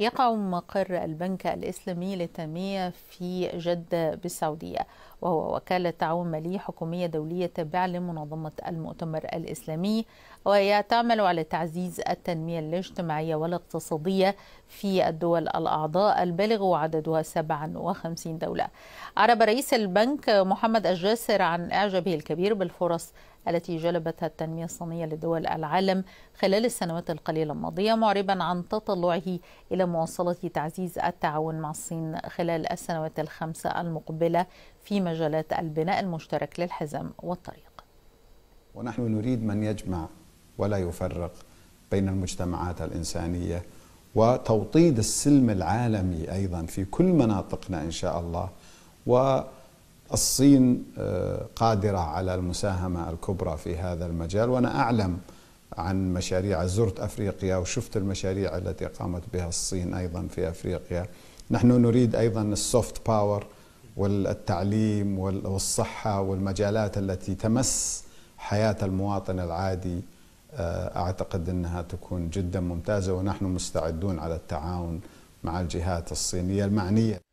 يقع مقر البنك الإسلامي للتنمية في جدة بالسعودية وهو وكالة تعاون مالي حكومية دولية تابعة لمنظمة المؤتمر الإسلامي وهي تعمل على تعزيز التنمية الاجتماعية والاقتصادية في الدول الأعضاء البالغ عددها 57 دولة. أعرب رئيس البنك محمد الجاسر عن إعجابه الكبير بالفرص التي جلبتها التنمية الصينية لدول العالم خلال السنوات القليلة الماضية معربا عن تطلعه إلى مواصلة تعزيز التعاون مع الصين خلال السنوات الخمسة المقبلة في مجالات البناء المشترك للحزم والطريق. ونحن نريد من يجمع ولا يفرق بين المجتمعات الإنسانية وتوطيد السلم العالمي أيضا في كل مناطقنا إن شاء الله و الصين قادرة على المساهمة الكبرى في هذا المجال وأنا أعلم عن مشاريع زرت أفريقيا وشفت المشاريع التي قامت بها الصين أيضا في أفريقيا. نحن نريد أيضا ال soft power والتعليم والصحة والمجالات التي تمس حياة المواطن العادي أعتقد أنها تكون جدا ممتازة ونحن مستعدون على التعاون مع الجهات الصينية المعنية.